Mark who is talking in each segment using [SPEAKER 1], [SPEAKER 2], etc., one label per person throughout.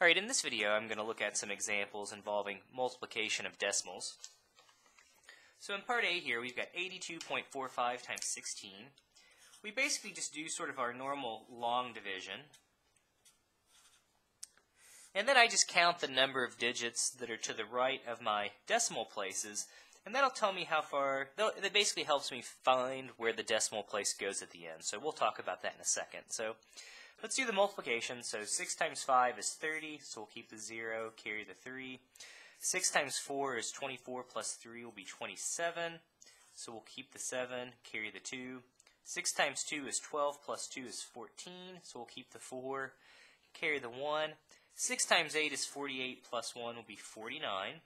[SPEAKER 1] Alright, in this video I'm going to look at some examples involving multiplication of decimals. So in part A here we've got 82.45 times 16. We basically just do sort of our normal long division. And then I just count the number of digits that are to the right of my decimal places, and that'll tell me how far, that basically helps me find where the decimal place goes at the end. So we'll talk about that in a second. So Let's do the multiplication. So 6 times 5 is 30, so we'll keep the 0, carry the 3. 6 times 4 is 24 plus 3 will be 27, so we'll keep the 7, carry the 2. 6 times 2 is 12 plus 2 is 14, so we'll keep the 4, carry the 1. 6 times 8 is 48 plus 1 will be 49.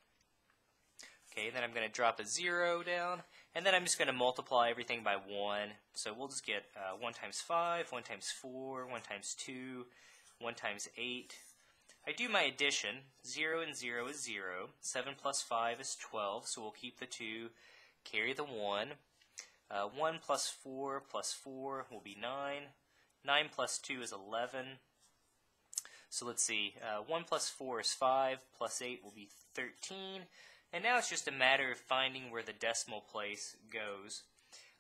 [SPEAKER 1] Okay, then I'm going to drop a 0 down, and then I'm just going to multiply everything by 1. So we'll just get uh, 1 times 5, 1 times 4, 1 times 2, 1 times 8. I do my addition. 0 and 0 is 0. 7 plus 5 is 12, so we'll keep the 2, carry the 1. Uh, 1 plus 4 plus 4 will be 9. 9 plus 2 is 11. So let's see. Uh, 1 plus 4 is 5, plus 8 will be 13. And now it's just a matter of finding where the decimal place goes.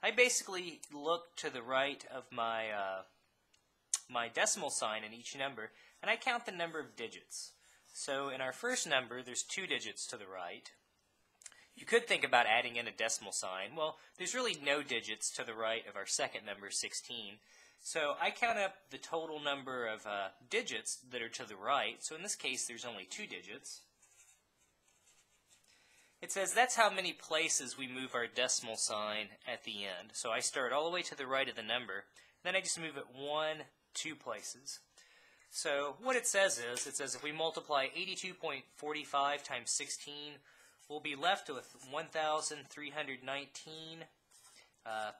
[SPEAKER 1] I basically look to the right of my, uh, my decimal sign in each number, and I count the number of digits. So in our first number, there's two digits to the right. You could think about adding in a decimal sign. Well, there's really no digits to the right of our second number, 16. So I count up the total number of uh, digits that are to the right. So in this case, there's only two digits. It says that's how many places we move our decimal sign at the end. So I start all the way to the right of the number, then I just move it one, two places. So what it says is, it says if we multiply 82.45 times 16, we'll be left with 1,319.20. Uh,